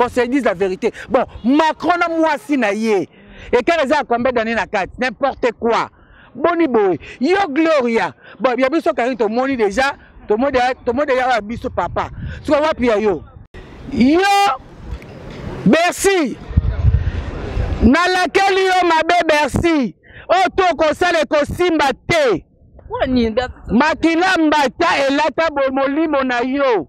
qu'on se dise la vérité bon macron na mwasi na ye ekaka eza ya combien d'année na kati n'importe quoi boni boye yo gloria bon ya biso kari tomoni déjà tomoni déjà oyo ya biso papa soka wapi ya yo yo bercy nalakeli yo mabe bercy oyo to okosala ekosimba te makila mbata elata molimo na yo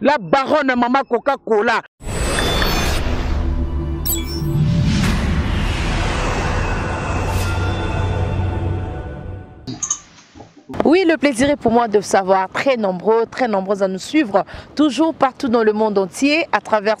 la baron na mama coca cola Oui, le plaisir est pour moi de savoir très nombreux, très nombreux à nous suivre, toujours partout dans le monde entier, à travers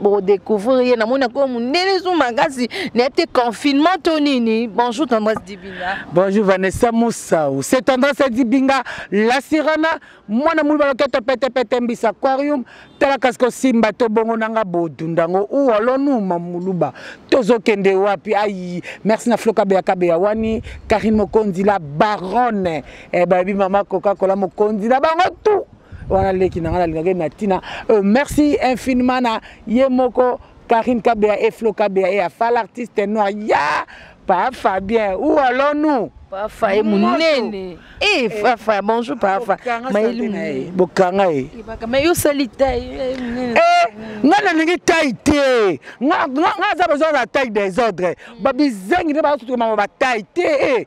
bokodecouvrir ye namoni yango monene zo makasi nayebi te confinement to nini bonjour tendresse dibinga bonjour vanessa mosau se tendresse dibinga la sirana mwana mulu baloketa petepete mbisa aquarium tala kasi kosimba to bongo nanga bodunda ngo uwalonuma muluba tozokende wapi ayi merci na flo kabeya kabeya wani karine mokonzi la baronne eh, bayebi mama kokakola mokonzi na bango tout wana leki na ngai nalingaki na ntina euh, merci infiniment na ye moko karine kabea e flo kabea e afal artiste noir ya pa fabien ou allons nous pafa ye monene e fafa eh, bonjour pafa mayeli bokanga ye mais yo sali tai eh, eh, mm. nga nalingi tai te nga aza besoin na tai desordre mm. babizengi nde baasutuka mama batai te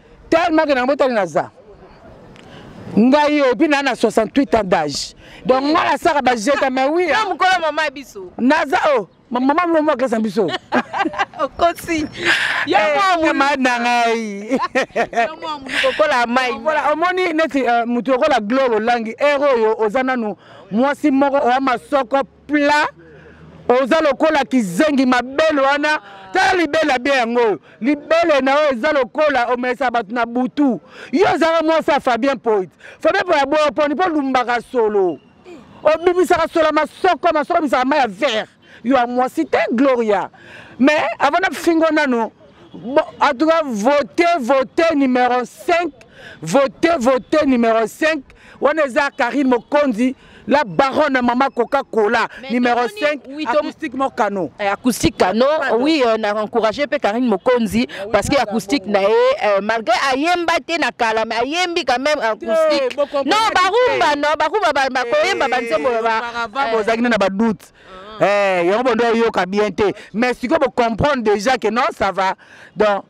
tellement que na motali naza ngai oyo mpe naa na 68 ans d'âge donc ngai nasaka bajeta mais oui hein. mokolo mama biso naza o oh, mama mlomo akesa biso okosi yomama eh, na ngai okola mai omoni neti euh, motu okola globe olangi ere oyo oza nanu mwasi moko oya masoko pla oza lokola kizengi mabele wana tala libele abia yango libele na yo eza lokola omesaka bato na butu yo ozalaka mwasi ya fabien poit fabien poit aboya poni mpo olumbaka solo obimisaka solo ya masoko masoko ebimisaka mai ya vert yo ya mwasi te gloria mais avant na fingo nano bon, en tout cas vote vote numéro 5 vote vote numéro 5 wana eza karine mokonzi La baronne maman Coca Cola numéro 5 oui, acoustique mon canon. Eh, acoustique canon oui euh, na encourager pe Karine Mokonzi ah, oui, parce que acoustique na euh, malgré ayemba te na kala mais ayembi quand même acoustique. Eh, non barumba non barumba ba, ba koyemba ba nzembo ba. Avant eh. bozaki na ba doute. Ah. Eh yango bondo yoka bien te mais siko bo comprendre déjà que non ça va. Donc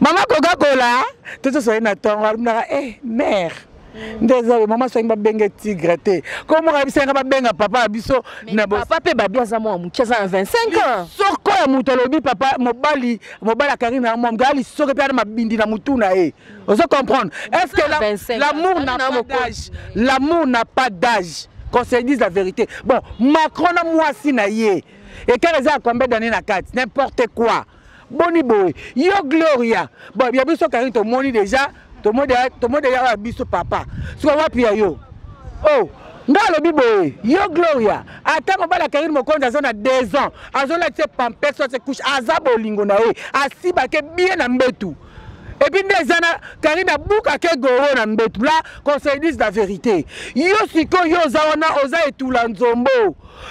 mama koka kola tozosoye na ntongo alobinaka e eh, mare nde eza oyo mama soki babenge tigre te komokaka biso yanga babenga papa ya biso papa mpe babi aza mwa moke aza na 25 ans soko ya moto alobi papa mobali mobali ya karine ya mwa moke ali soki mpe ana mabindi na motu na ye ozo comprendre est ce que l'amour n'a pas d'âge l'amour n'a pas d'âge qu'on se dise la vérité bon macron na mwasi na ye ekala eza ya combien d'année na kati n'importe quoi Boni boye yo Gloria bon ya biso Karine tomoni deja tomoni deja oyo ya biso papa sikoyo wapi ya yo oh nga alobi boye yo Gloria ata mobali ya Karine Mokonzi aza na deux ans azolati se pampers se couche aza bolingo na ye asibake bien na mbetu epuis nde eza na Karine abukake goro na mbetu la qu'on se dise la vérité yo sikoyo yo oza wana oza etula nzombo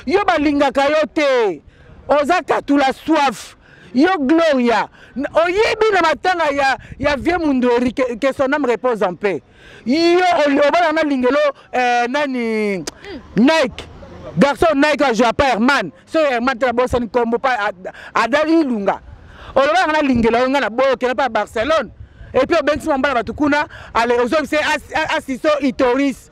yo balingaka yo te oza katula soif yo gloria oyebi na matanga ya, ya vie mundori que, que son âme repose en paix yo obana na lingelo eh, nani hmm. nike garçon nike ajua pa herman so herman te nabosani nkombo pa adali ilunga olobaka nga na lingelo yo nga na boyo okenda pa barcelone epuis obengisi mambala bato kuna ale ozongisi asiso itoris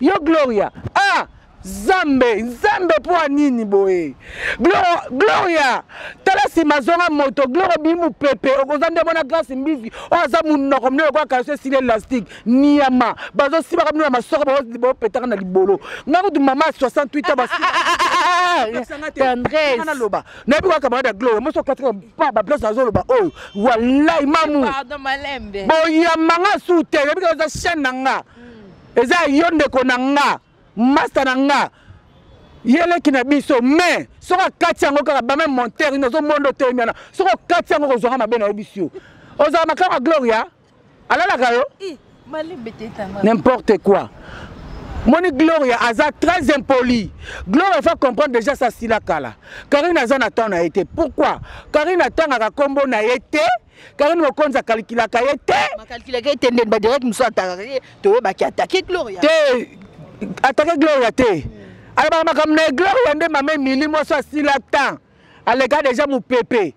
Yo Gloria, ah zambe zambe mpo ya nini boye gloria tala nsima azonga moto gloria obii mopepe oza nde mona grace mbizi oyo aza monoko mine lokola kalso esili elastique niama bazosibaka bino na masoko bopetaka na libolo ngai kutu mama ya 68 abasnaloba nayebi kaka camarade ya gloria moso katika pa baplace nazoloba oyo walai mamu boyamba nga su te nayebi kaka oza chaine na nga eza ya yo ndeko na nga masta na nga ye leki na biso mais soki akati yango kaka bame monter ini ozomondo telemi wana soki okati yango kozwanga mabe na yebisi yo ozala makama gloria alalaka yo n'importe quoi moni gloria aza très impoli gloria fa comprendre déjà sa sila kala karine aza na temps na ye te pourquoi karine atangaka nkombo na ye te Karine Mokonzi akalikilaka ye te. Akalikilaka ye te nde ba direct mosusu atakaka ye toyebaki atake Gloria. Te atake Gloria te. Hmm. Alobaka makambo na ye Gloria nde mama Emili mwasi asila temps aleka deja mopepe.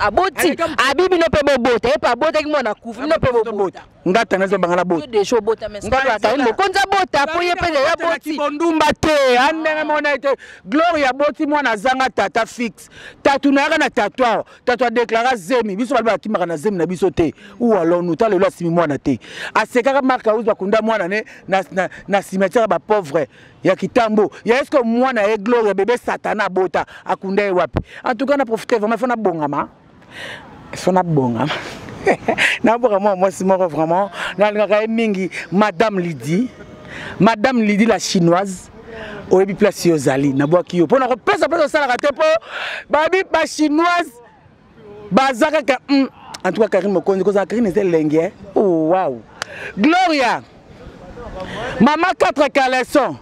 Aboti abibino mpe bobota ye mpe abotaki mwana kufi bino mpe bobota. nga ata naza banga na bota deja obota mais nga ata yembo konza bota po ye pe ya boti bondumba te ande na mona ete gloria boti mwana azanga tata fixe tatu na yaka na tatu awa tatu a déclara zemi biso bali bakimaka na zemi na biso te ou alors nous ta lelo asimi mwana te asekaka marka uzo akunda mwana ne na na, na cimetière ba pauvre ya kitambo ya eske mwana ye gloria bebe satana abota akunda ye wapi en tout cas na profiter vraiment fana bongama so nabongama naboka mwana mwasi moko vraiment nalingaka ye mingi madame lidi madame lidi la chinoise oyebi place yo ozali nabwaki yo mpo nakopesa mpe osalaka te mpo babi bachinoise baza kaka mm. en tout cas karine mokonzi kozala karine eza elenge eh? oh, wow gloria mama 4 caleson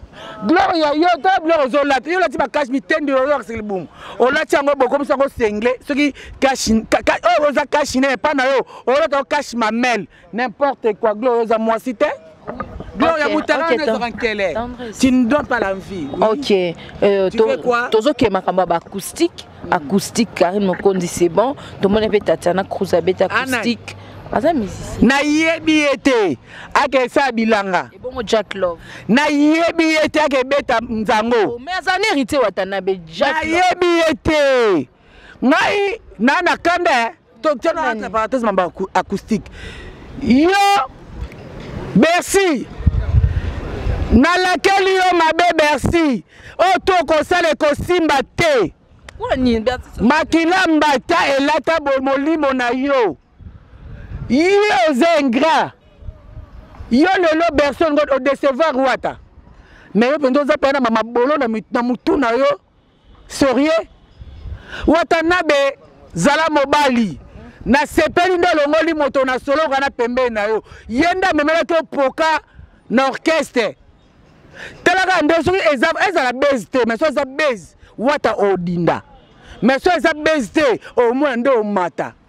gloire ya yo ta gloire ozolata yo olati bakashi mitendi oyoakisi libumu olati yango bokomisi yango sengle soki oyo oza kashi ne epa na yo olata yo kashi mamele n'importe quoi gloire oza mwasi te gloire ya mutara ezaka nkele tu ne donnes pas l'envie ok euh, tozokee makambo ya baacoustique acoustique Karine Mokondi c'est bon tomoni pe Tatiana Cruz abeta acoustique aza musicien nayebi ye te akesa bilanga ebongo jack love nayebi ye te akebeta nzango oh, mais aza na héritier watanabe jack nayebi ye te ngai na na kanda totiana entre parenthèse mamba acoustique yo bercy nalakeli yo mabe bercy oyo oh, tokosala ekosimba te makila mbata elata molimo na yo yo oza ingrat yo lelo bercy olingo odecevoir wata mais yo mpenza oza mpena na mabolo na motu na yo Serieux? Watanabe zala mobali. Na sepeli ndo longoli moto na solo kana pembeni na yo. Yenda memelaki opoka na orchestre. Talaka ndo soki eza ezala base te mais soki eza base wata odinda. Mais soki eza base te omona ndo omata.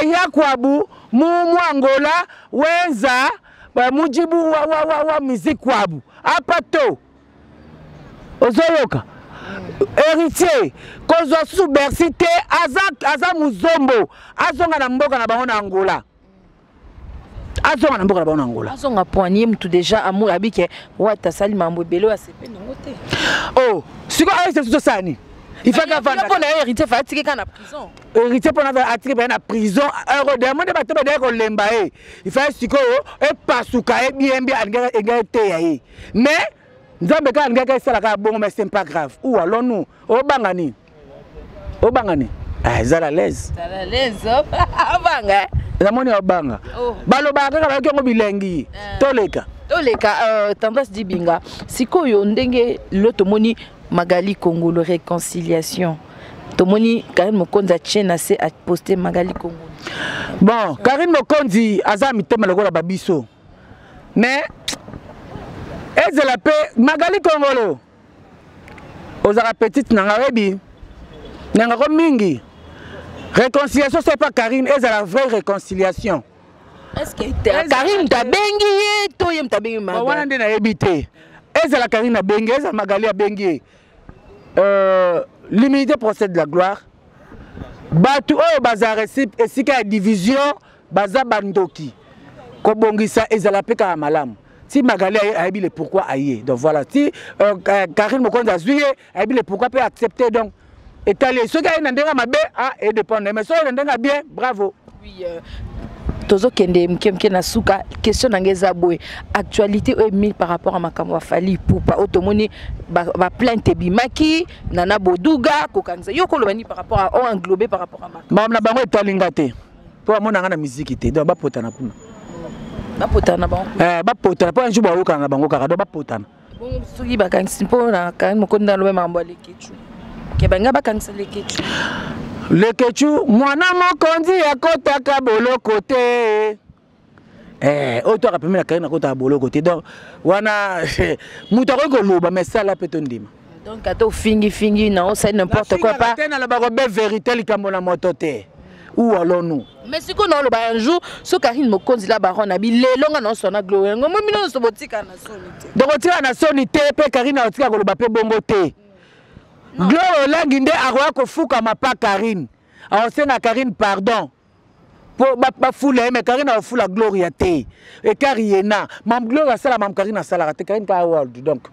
ayakwabu mumu angola wenza mujibu wa, wa, wa, wa miziki wabu apa to ozoyoka héritier kozwa susu bercy te aza, aza muzombo azonga na mboka na bango na angola azonga na mboka na bango na angola azonga pwani ye motu deja amour abi ke wata asali mambo ebele oyo asepe nango te o oh, sikoyo ayo sesusu osala nini ifakapona yo héritier fa atiki kaka na prison héritier mpona atiki baya na prison erodemo nde bato badaya kolemba ye ifai sikoyo epasuka ye bien bien alingaka engaka eteya ye mais nzambe kaka alingaka esala kaka bongo mais c'est pas grave ou alonu obanga nini obanga nini ah, ezala lese namoni obanga oh. balobaka kaka bayoki yango bilengi eh. toleka toleka euh, tendance dibinga sikoyo ndenge lo tomoni magali kongolo réconciliation tomoni karine mokonzi atie na se aposte magali kongolo bon karine mokonzi aza mitema lokola babiso mais ezela mpe magali kongolo ozalaka petite na nga oyebi nangako mingi réconciliation sopa karine ezala vraie réconciliation karine tabengi ye to ye mtabengi wana nde nayebi te ezala karine abengi ezala magali abengi ye euh, l'humilité procède de la gloire bato oyo bazala esika ya division baza bandoki kobongisa ezala mpe kaka malamu ti magali ayebi le pourquoi aye donc voilà ti euh, euh, karine mokonzi azwi ye ayebi le pourquoi mpe accepte donc etali ye soki aye na ndenge ya mabe a ah, edépendre mais soki aye na ndenge ya bien bravo oui, euh, tozokende moke moke na suka question na ngai eza boye actualité oyo emili par rapport ya makambo ya fali pupa oyo tomoni baplainte ebimaki nana boduga kokangisa yo koloba nini par rapport a oyo englobe par rapport ya makambo na bango etali nga te mpo bamona nga na miziki te donc bapotana kuna bapotana bango eh, bapotana mpo anjour baokana na bango kaka donc bapotana bongo soki bakangisi mpo na kani mokondi na lobe makambo ya lekecu ke balinga bakangisa lekecu lekecu mwana mokonzi akotaka boloko te Eh, oyo toyaka pembe na kari nakotaka boloko te donc wana moto akoki koloba mais sala mpe tondima donc ata ofingifingi na osali n'importe quoi pa te nalobaka be verité likambo na moto te ou allons-nous mais sikoyo naoloba un jour so karine mokonzi la baron na bilelo nga naoso na gloria yango mo bino nyonso botika na soni te donc otika na soni te mpe karine aotika koloba mpe bongo te gloria olangi nde akoya kofukama pa karine aosenga karine pardon po bafula ye me karine afula gloria te ekar ye na mam gloria asala mam karine asalaka te karine kaka world donc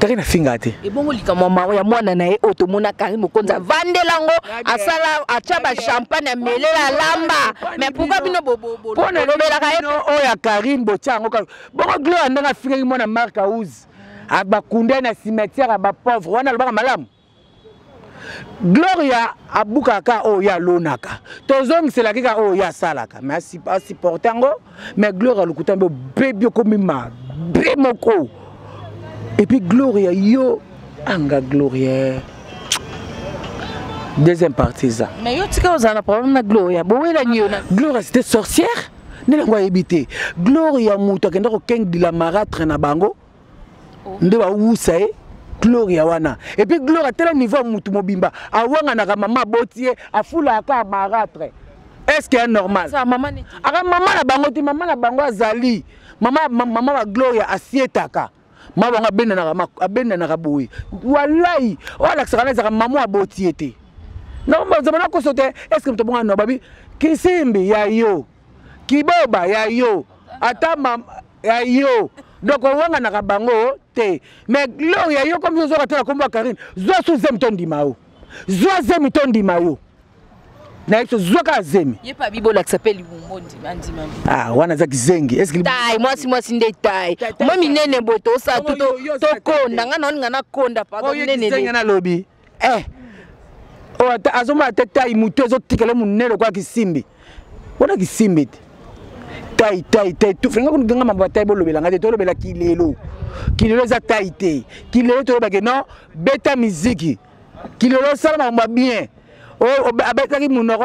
karine afingaka te ebongo likambo maro ya mwana na ye oyo tomona karine mokonzi avandela yango asala atya bachampagne amelela alamba me pourkua bino bolobelaka ye oyo ya karine botya yango bongo gloria ndenge afingaki mwana mark house abakunda na cimetière ya bapauvre wana alobaka malamu gloria abukaka kaka oyo ye alonaka tozongiselaki kaka oyo ye asalaka me asupporte yango me gloria lokuta mpe obebi okomi mabe moko epuis gloria yo anga gloria deuxième partie eza mais yo tika ozala na problème na gloria bowelani yo na gloria c'était sorcière nde yango ayebi te gloria moto akenda kokengdila maratre na bango nde bawusa ye gloria wana epuis gloria tala niveau ya motu mobimba awanganaka mama aboti ye afulaka kaka maratre est ce que ya normal aka mama na bango te mama na bango azali mama, mama, mama gloria asietaka mama bango abendanaka abendanaka boye walai oyo alakisaka na ezaka mama aboti ye te nzambe nakoso te est ce que moto bonga no babi kisimbi ya yo kiboba ya yo ata mama ya yo donc owanganaka bango te mais gloria yo komi ozwaka te na kombo ya karine zwa su zemi to ndima yo zwa zemi to ndima yo na ye tozwaka zemi ye pa bibolakisa mpe libumbo andima ah wana eza kizengi tai mwasi mwasi nde tai mwa minene boye tosala tokonda ngai naolinga nakonda papa minene nalobi eh oyo ata azomona te tai motu ezotikala monene lokola kisimbi wana kisimbi te tai tai tai fenga kuna ganga mambo ya tai bolobela ngai te tolobela kilelo kilelo eza tai te kilelo tolobake non beta miziki kilelo osala makambo ya bien abetaki monoko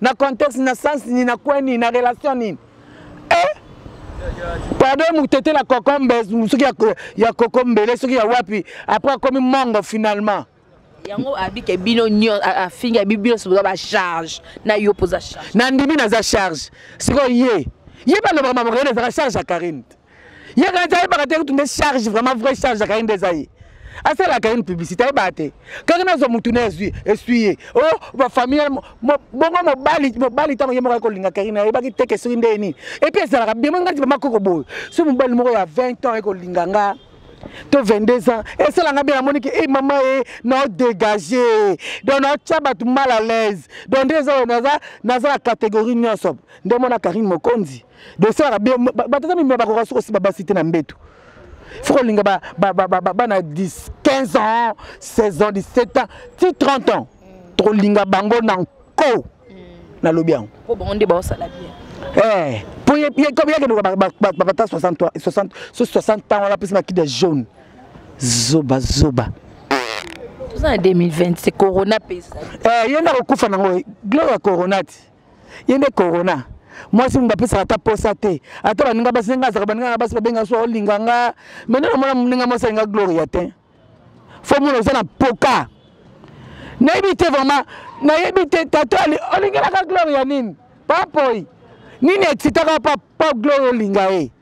na contexte na sens ni na coin ni na relation nini eh? pardon moto etela kokombe soki ya kokombele soki ya wapi après akomi mongo finalement yango abike bino nyonso afingi abi bino soza bacharge na yo mpoza charge nandimi naza charge sikoyo ye ye balobaka maboka ene ezaka charge ya karine te ye kaka te ayebaka te kutu nde charge vraiment vrai charge akai nde eza ye asalaka ye publicité ayebaka te kaka nazwa motu na ezwi eswi ye o oh, bafamille bongo mobali mobali ntango ye moko akolinga karine ayebaki teke soki nde ye nini epuis ezalaka bemo ngati bamakoko boye so mobali moko ya 20 ans ekolinga nga to 22 ans esala nga bien namoni ke e mama ye nao dégage donc naotya bato mal à l'aise donc nde eza naza na catégorie nyonso nde mona karine mokonzi bosalaka batata mibale bakoka soki osiba basi te na mbetu fo kolinga bana 10 15 ans 16 ans 17 ans ti 30 ans tokolinga bango na nko nalobi yango mpo bango nde baosala bien eh, mpo yakendoka babata 60 ans wana apesi makida jaune zoba zoba toza na 2020 corona mpe eh, ye nde akokufa nango gloire ya corona ti ye nde corona mwasi moto apesaka ata posa te ata baninga basi ndenge azaka baninga na basi babenga so olinga nga mai nde namona moninga mwasi alinga gloria te fo mona oza na poka nayebi te vraiment nayebi te tato olingelaka gloria nini papoi nini excitaka pa gloria olinga ye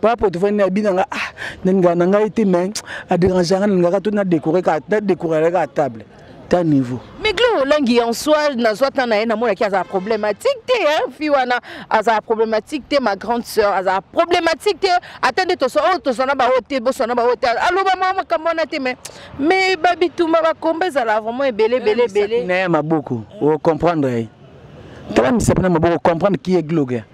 papa poto fani na bina nga ah nalingaka na ngai te mais aderange nga nalingaka to nadekore ka nadekore ka table ta niveau mais glo olangi en soi nazwa ntan na ye namonaki azala problématique te fi wana azala problématique te ma grande sœur azala problématique te ata nde toswa oyo oh, toswa na baoyo te boswa na baoyo te aloba mwa makambo wana te mais mais babitumba bakomba ezala vraiment ebele ebele ebele na ye maboko ocomprendre ye tala misapi na maboko comprendre qui est gloga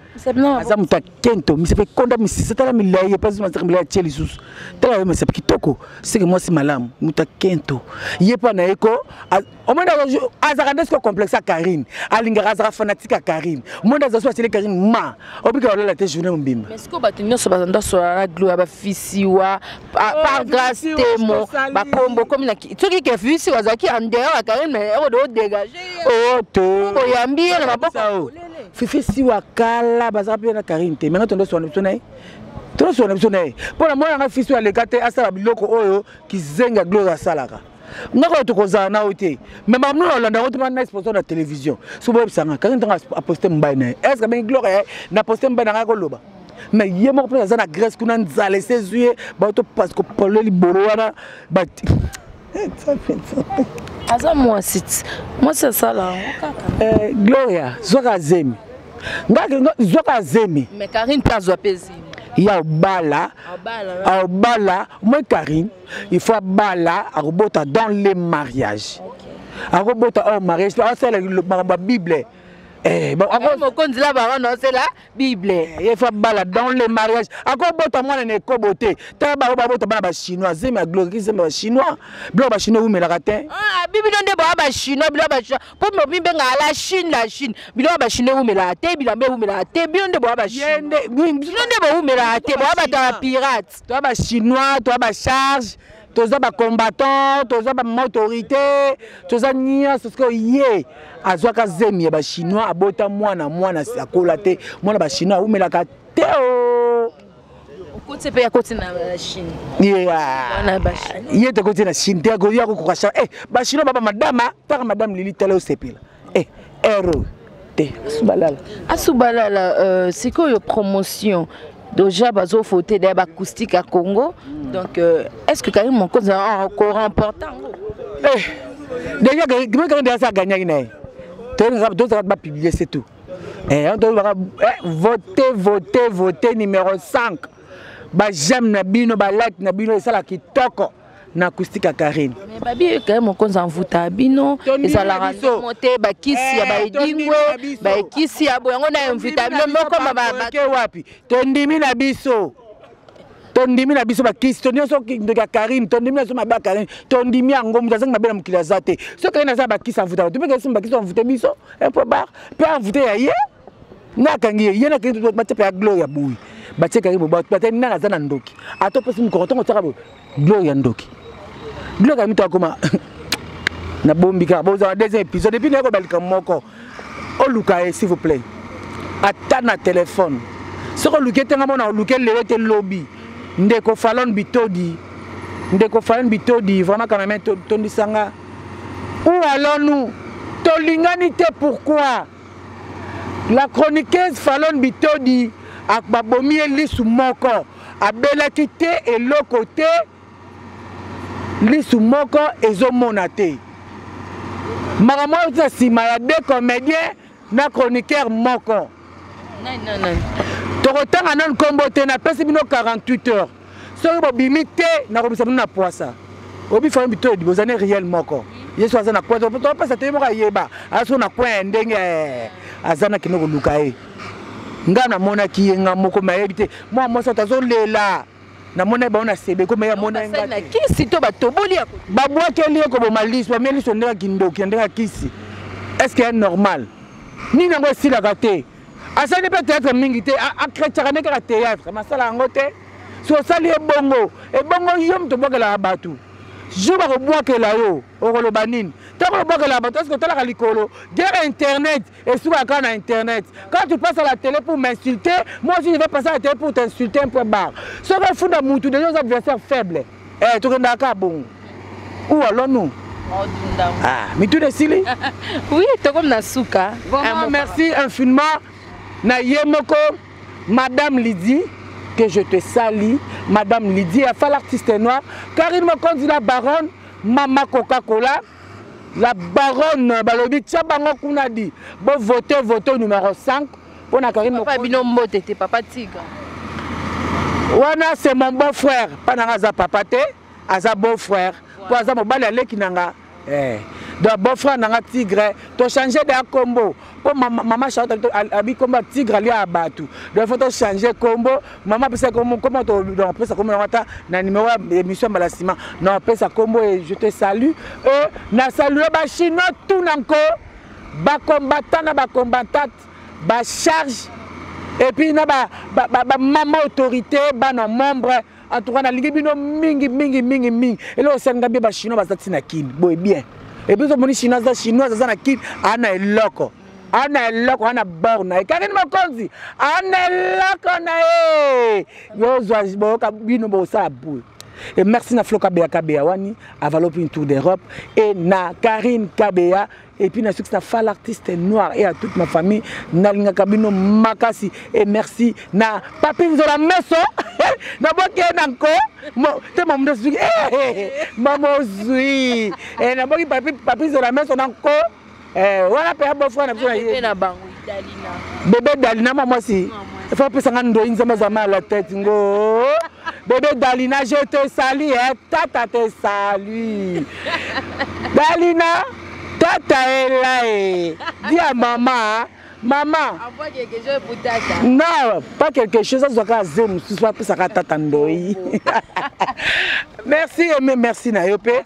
aza moto ya kento misapi ekonda misisa tala milai ye mpasi masaka milai atie lisusu tala yo misapi kitoko seke mwasi malamu moto ya kento ye mpo na ye ko omoni azalaka nde soki complexe ya karine alingaka azalaka fanatike ya karine omoni aza soki atieli karine ma obika olala te journée mobimba sikoyo bato nyonso bazanda solana glo ya bafisiwa ah, oh, par grâce temo bakombo okomi na soki ke fisiwa azalaki en dehors ya karine mais oyo de odegage oyo te oyambi ye na maboko fifi siwa kala bazaka mpe na karine te menga tondo swana biso na ye tondo swana biso na ye mpo na mwana nga fifi aleka te asala biloko oyo kizenga gloire asalaka nga koyo tokozala na yo te me makambo nini olanda yango tuma na sponsor na télévision soki boyebisa nga kaka ntango aposte mobali na ye estce abengi gloire ya na poste mobali na ngai koloba me ye moko mpe aza na grèce kuna nzala ese ezwi ye bato kopalole libolo wana aza mwasi ti mwasi asala yango kaka eh, gloria zwaka zemi ngaki zwaka zemi mais karine mpe azwa mpe zemi ya obala obala moi karine il faut abala akobota dans le mariage akobota au oh, mariage asala makambo ya bible eh, mokonzi la bawana osela bible ye fa bala dans le mariage akobota mwana na ekobo te tala bango babota bana bachinois zemi ya gloire kizemi bachinois biloko bachinois eumelaka te ah, bibino nde boa bachinois biloko bachinois mpo mobimbengaa la chine la chine biloko bachinois eumelaka te bilamba eumelaka te bino nde boa bachinois bino nde boumelaka te boa bato ya pirate toa bachinois toa bacharge toza ba combattant toza ba autorité toza nyonso sikoyo ye azwaka zemi ya bachinois abota mwana mwana akola te mwana bachinois awumelaka te o okoti mpe akoti na chine ye te koti na chine te akoya kokoka char e bachinois baba madama mpaka madame lili tala osepela eh, ero te asubalala asubalala euh, sikoyo promotion déjà bazo voter d'ailleurs acoustique à Congo donc euh, est-ce que Karim Mokonzi a encore remporté eh déjà Karim Karim déjà gagné na ye tozaka ba publier c'est tout eh on doit eh, voter voter voter numéro 5 ba j'aime na bino ba like na bino esala kitoko na acoustique ya Karine. Mais babi kaye mokonzi envuta bino ezalaka ndemo te bakisi ya eh, baedingwe bakisi ya boye yango na envuta bino moko babake wapi tondimi na biso tondimi na biso bakisi tondimi biso ndoki ya karine tondimi na biso mabe ya karine tondimi yango moto azangi mabe na mokili aza te soki karine aza bakisi envuta bato mpe kasi bakisi envute biso mpo bar mpe envute ya ye nakangi ye ye nakangi batia mpe ya gloria boye batiekaki boye bata nani aza na ndoki ata opesi mokoko ntango otiaka boye gloria ndoki gloria mito akoma nabombi kaka bozala deuxième épisode epuis naye kobalika moko oluka ye s'il vous plaît ata na telefone soki oluki ete nga mona oluke lelo te lobi ndeko falone bitodi ndeko falone bitodi vraiment kameme tondisanga ou alonu tolingani te pourquoi la chroniqueuse falone bitodi babomi ye lisu moko abelaki te eloko te lisu moko ezomona te makambo oyo eza nsima ya deux comédien na chroniqueur moko tokotanga nanu nkombo te napesi bino 48 heures soki bobimi te nakobimisa bino na pwasa obifami bito edi bozani riel moko yesu aza na coin topesa te ye moko ayeba aza soki na coin ya ndenge eh, aza na kende koluka ye ngai namonaki ye ngai moko mayebi te mwa mwasi ato azolela namona ye bango na sebe koma ye amona ye ngai kisi to batoboli ya babwakeli ye koboma liso bameli liso ndenge ya kindoki ya ndenge ya kisi est ce que ya normal nini yango esilaka te asali mpe théâtre mingi te akretaka nde kaka théâtre masala yango te so osali ebongo ebongo yo moto obwakelaka bato jour bakobwakela yo okoloba nini ntango obwakelaka bato eske otalaka likolo guerre internet esukaka kaka na internet quand tu passe à la télé pour m'insulter moi aussi je vais passer à la télé pour t'insulter un peu barre soki ofunda mutu deja oza adversaire faible eh tokendaka kaka bongo ou alors nous ah mituna esili oui tokomi na suka vraiment merci infiniment na ye moko madame lydie que je te sali madame lydie ya fal artiste noir karine mokonzi la baronne mama coca cola la baronne balobi tya bango kuna di bovote vote numero 5 mpo na karine papa bino mbote te papa tiga wana c'est mon beau frère mpa nanga aza papa te aza beau frère mpo aza mobali ya leki na nga eh. donc beau frère na nga tigre tochange de ya nkombo mpo mama charlotte abi nkombo ya tigre alia ya bato donc fo tochange nkombo mama apesa nkombo donc apesa nkombo yango ata na numero ya émission mbala nsima donc apesa nkombo je te salue e na salue bachinois tout na nko ba combattant na ba combattante ba charge epuis na bamama ba, ba autorité bana membre en tout cas nalingi bino mingi mingi mingi mingi eloko esalinga bie bachinois baza ntina kini boye bien epuis omoni chinois aza chinois aza na kini ana eloko ana eloko ana bor na ye karini mokonzi ana eloko na ye yozwa boyoka bino bosala boye e merci na floka beyaka beya wani avalopi une tour d'europe et na karine kabeya et puis na suki na fal artiste noir et à toute ma famille nalingaka bino makasi et merci na papi nzola meso naboki na nko te mamu nde suki mama ozwi naboki papi nzola meso na nko eh, wana mpe abofra na biso na ye na bango idalina bebe dalina mwa mwasi efa apesa nga ndoi nzambe aza ma la tete ngo bebe dalina je te sali e tata te sali dalina tata ela e di ya mama mama non pas quelque chose azwaka aze mosusu apesaka tata ndoi merci eme merci na yo mpe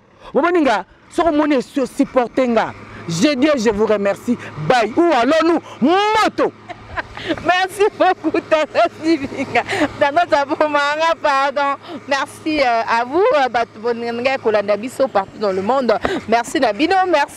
bomoni nga soki omoni esi supporte nga je dieu je vous remercie bay ou alonu moto Merci beaucoup, Tata Sivinga. Tata Sabomanga, pardon. Merci euh, à vous, euh, Batubonenga, Kolanda Bisso, partout dans le monde. Merci Nabino, merci.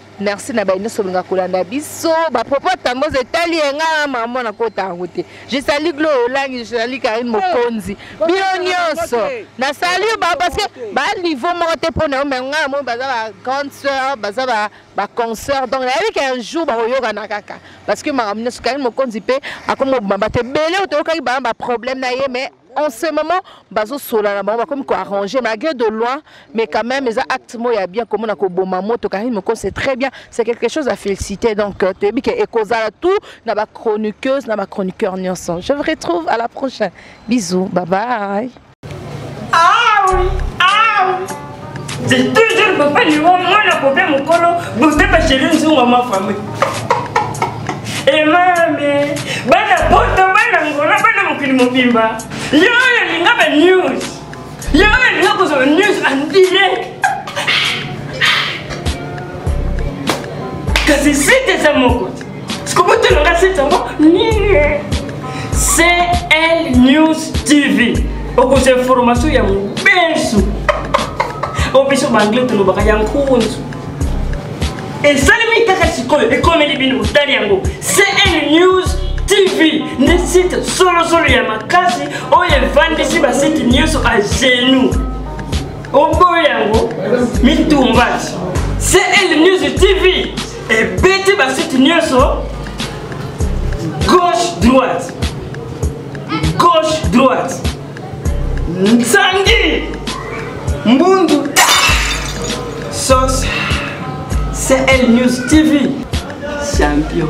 merci na baye nyonso olingaka kolanda biso bapropo atangoza etali ye ngai mama nakota yango te je sali glo olangi je sali karine mokonzi bino nyonso nasali yo ba parce que baniveau moko te mpo na yo mai ngai namoni baza ba grande sœur baza ba ba concert donc nayebi qu'un jour bakoyokana kaka parce que makambo nyonso kaki mokonzi mpe akomi kobamba te ebele oyo toyokaki bana baproblème na ye mais en ce moment bazosola na bango bakomi koarrange malgré de loin mais quand même eza acte moko ya bien komona koboma moto karine moko c'est très bien c'est quelque chose à féliciter donc euh, toyebi ke ekozala tout na bachroniqueuse na bachroniqueur nyonso je vous retrouve à la prochaine bisous bye bye ah oui, ah oui. C'est toujours papa Liwa, moi la papa mon colo, vous êtes pas chérie, nous sommes ma famille. Et mamie, bana poto, bana ngola, bana mokili mobimba. Yo yo linga ba news. Yo yo linga kozwa news en direct. Kasi site eza moko te. sikobotelonga site yango cl news tv okozwa information ya mobesu oyo biso baanglais tolobaka ya nkunzu esalemi kaka sikoyo ekomeli bino otali yango cl news tv nde site solosolo ya makasi oyo evandisi basite nyonso a genou oboyo yango mitumbati cl news tv ebeti basite nyonso gauche droite gauche droite nsangi mbundu sauce cl news tv champion